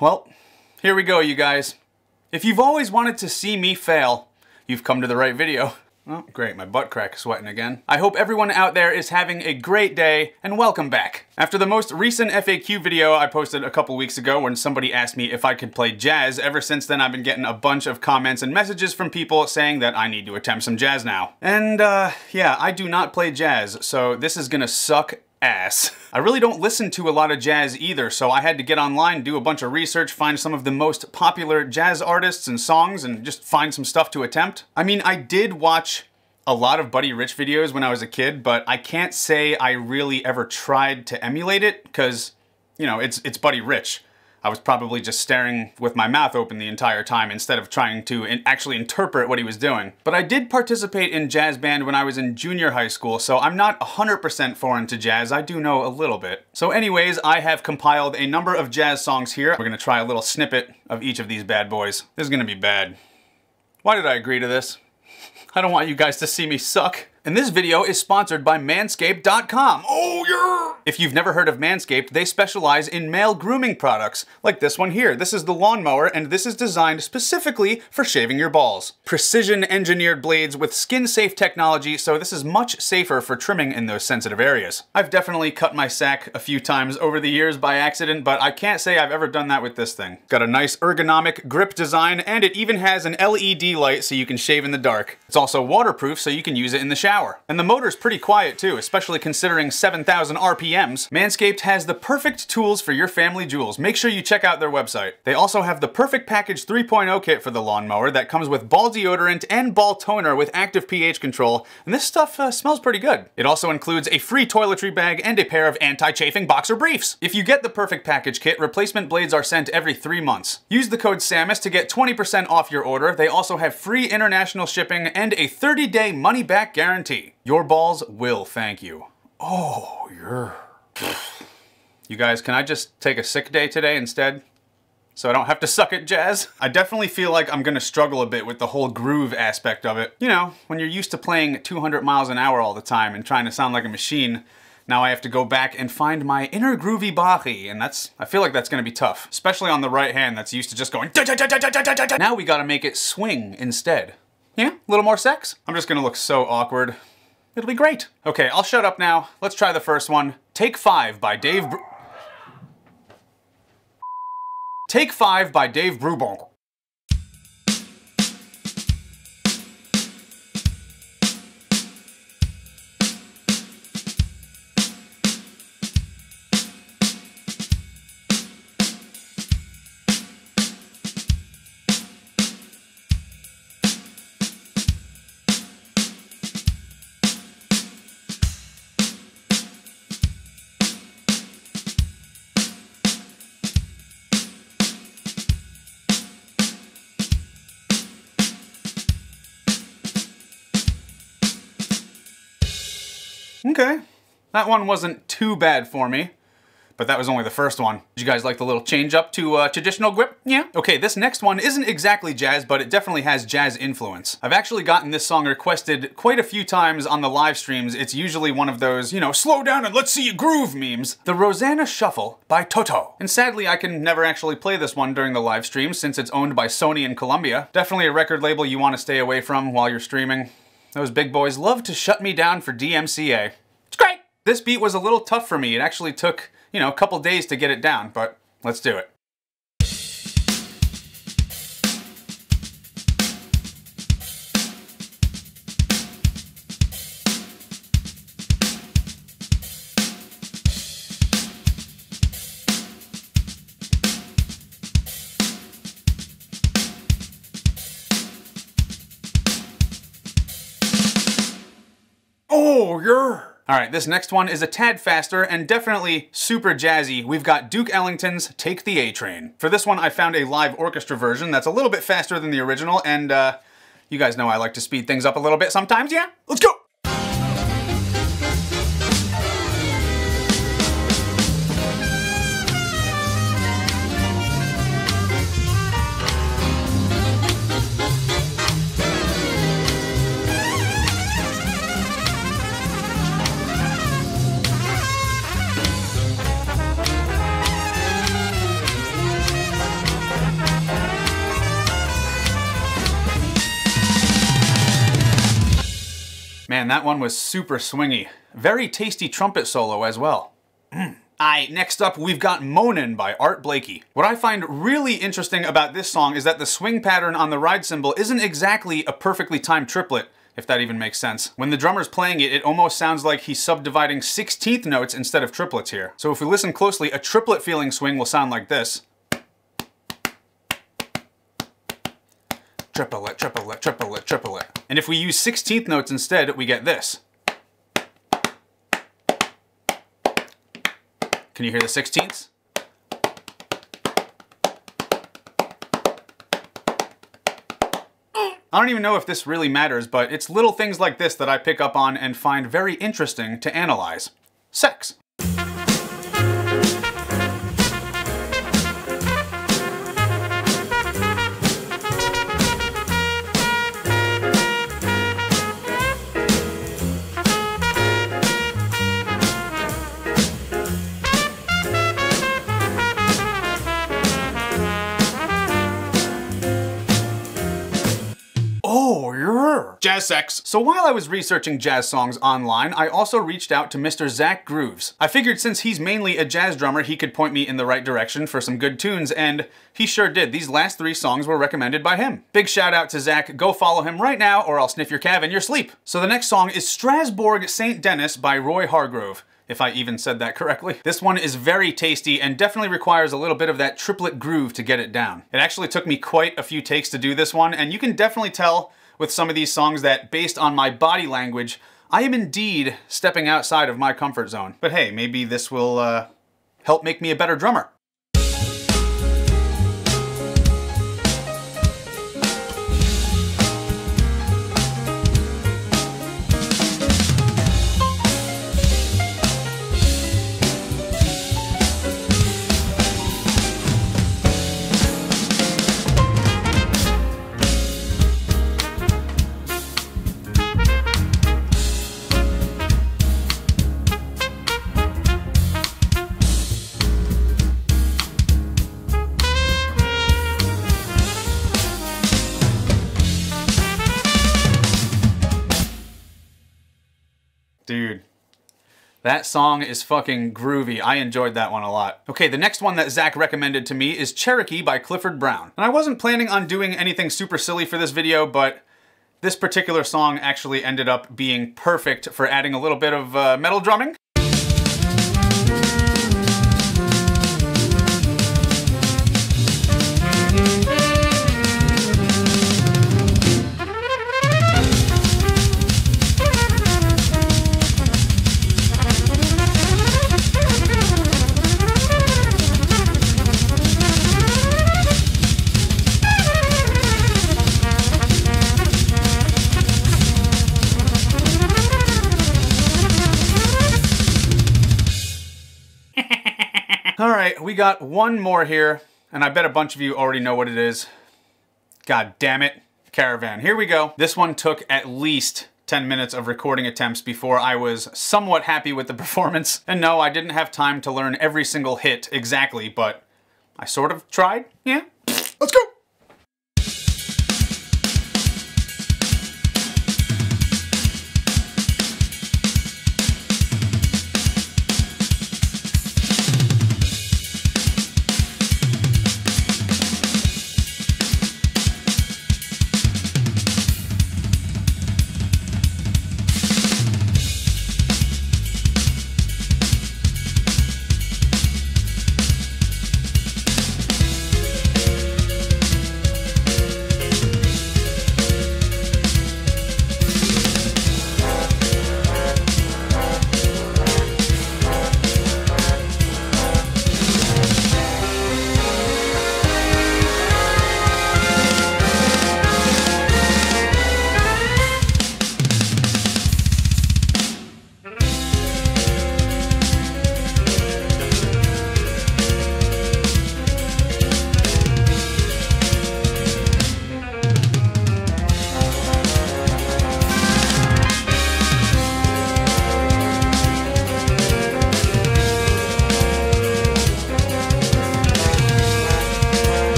Well, here we go, you guys. If you've always wanted to see me fail, you've come to the right video. Oh, great, my butt crack sweating again. I hope everyone out there is having a great day, and welcome back. After the most recent FAQ video I posted a couple weeks ago when somebody asked me if I could play jazz, ever since then I've been getting a bunch of comments and messages from people saying that I need to attempt some jazz now. And, uh, yeah, I do not play jazz, so this is gonna suck ass. I really don't listen to a lot of jazz either, so I had to get online, do a bunch of research, find some of the most popular jazz artists and songs, and just find some stuff to attempt. I mean, I did watch a lot of Buddy Rich videos when I was a kid, but I can't say I really ever tried to emulate it, because, you know, it's, it's Buddy Rich. I was probably just staring with my mouth open the entire time instead of trying to in actually interpret what he was doing. But I did participate in jazz band when I was in junior high school, so I'm not 100% foreign to jazz, I do know a little bit. So anyways, I have compiled a number of jazz songs here. We're gonna try a little snippet of each of these bad boys. This is gonna be bad. Why did I agree to this? I don't want you guys to see me suck. And this video is sponsored by Manscaped.com. Oh, yeah! If you've never heard of Manscaped, they specialize in male grooming products, like this one here. This is the lawnmower, and this is designed specifically for shaving your balls. Precision engineered blades with skin-safe technology, so this is much safer for trimming in those sensitive areas. I've definitely cut my sack a few times over the years by accident, but I can't say I've ever done that with this thing. Got a nice ergonomic grip design, and it even has an LED light so you can shave in the dark. It's also waterproof, so you can use it in the shower. And the motor's pretty quiet too, especially considering 7,000 RPMs. Manscaped has the perfect tools for your family jewels. Make sure you check out their website. They also have the Perfect Package 3.0 kit for the lawnmower that comes with ball deodorant and ball toner with active pH control, and this stuff uh, smells pretty good. It also includes a free toiletry bag and a pair of anti-chafing boxer briefs. If you get the Perfect Package kit, replacement blades are sent every three months. Use the code SAMUS to get 20% off your order. They also have free international shipping and a 30-day money-back guarantee, your balls will thank you. Oh, you're... You guys, can I just take a sick day today instead? So I don't have to suck at jazz? I definitely feel like I'm gonna struggle a bit with the whole groove aspect of it. You know, when you're used to playing 200 miles an hour all the time and trying to sound like a machine, now I have to go back and find my inner groovy body, and that's, I feel like that's gonna be tough. Especially on the right hand that's used to just going Now we gotta make it swing instead. Yeah, a little more sex? I'm just gonna look so awkward. It'll be great. Okay, I'll shut up now. Let's try the first one. Take Five by Dave Br Take Five by Dave Brubeck. Okay, that one wasn't too bad for me but that was only the first one. Did you guys like the little change up to uh, traditional grip? Yeah? Okay, this next one isn't exactly jazz, but it definitely has jazz influence. I've actually gotten this song requested quite a few times on the live streams. It's usually one of those, you know, slow down and let's see you groove memes. The Rosanna Shuffle by Toto. And sadly, I can never actually play this one during the live stream since it's owned by Sony and Columbia. Definitely a record label you want to stay away from while you're streaming. Those big boys love to shut me down for DMCA. This beat was a little tough for me. It actually took, you know, a couple days to get it down, but let's do it. All right, this next one is a tad faster and definitely super jazzy. We've got Duke Ellington's Take the A-Train. For this one, I found a live orchestra version that's a little bit faster than the original, and uh, you guys know I like to speed things up a little bit sometimes, yeah? Let's go! That one was super swingy. Very tasty trumpet solo as well. Mm. Alright, next up we've got Moanin' by Art Blakey. What I find really interesting about this song is that the swing pattern on the ride cymbal isn't exactly a perfectly timed triplet, if that even makes sense. When the drummer's playing it, it almost sounds like he's subdividing 16th notes instead of triplets here. So if we listen closely, a triplet feeling swing will sound like this. Triplet, triplet, triplet, triplet. And if we use 16th notes instead, we get this. Can you hear the sixteenths? I don't even know if this really matters, but it's little things like this that I pick up on and find very interesting to analyze. Sex. Oh, you're jazz sex. So while I was researching jazz songs online, I also reached out to Mr. Zack Grooves. I figured since he's mainly a jazz drummer, he could point me in the right direction for some good tunes, and he sure did. These last three songs were recommended by him. Big shout out to Zack. Go follow him right now, or I'll sniff your calf in your sleep. So the next song is Strasbourg St. Denis by Roy Hargrove if I even said that correctly. This one is very tasty and definitely requires a little bit of that triplet groove to get it down. It actually took me quite a few takes to do this one, and you can definitely tell with some of these songs that, based on my body language, I am indeed stepping outside of my comfort zone. But hey, maybe this will uh, help make me a better drummer. That song is fucking groovy. I enjoyed that one a lot. Okay, the next one that Zack recommended to me is Cherokee by Clifford Brown. And I wasn't planning on doing anything super silly for this video, but this particular song actually ended up being perfect for adding a little bit of uh, metal drumming. All right, we got one more here, and I bet a bunch of you already know what it is. God damn it, Caravan. Here we go. This one took at least 10 minutes of recording attempts before I was somewhat happy with the performance. And no, I didn't have time to learn every single hit exactly, but I sort of tried. Yeah,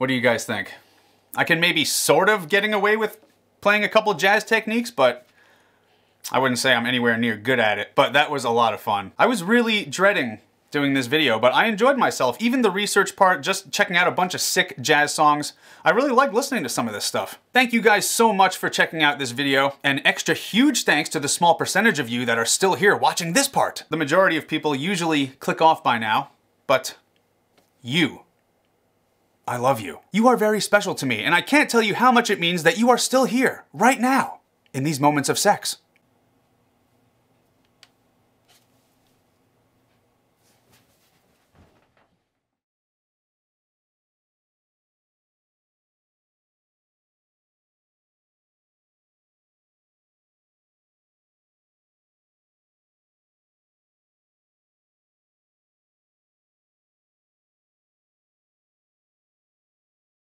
What do you guys think? I can maybe sort of getting away with playing a couple jazz techniques, but I wouldn't say I'm anywhere near good at it, but that was a lot of fun. I was really dreading doing this video, but I enjoyed myself. Even the research part, just checking out a bunch of sick jazz songs. I really like listening to some of this stuff. Thank you guys so much for checking out this video. An extra huge thanks to the small percentage of you that are still here watching this part. The majority of people usually click off by now, but you. I love you. You are very special to me, and I can't tell you how much it means that you are still here, right now, in these moments of sex.